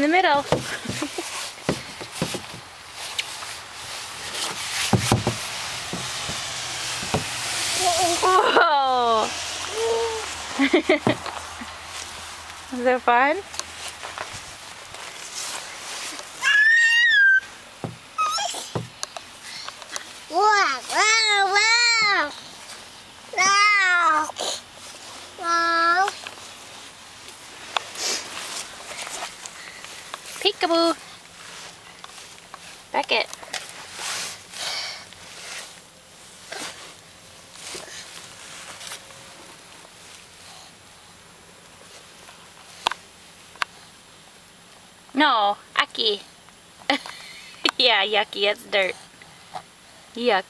the middle. Whoa! Was it fun? Wow, Peekaboo. Beckett. No, Aki. yeah, yucky, it's dirt. Yuck.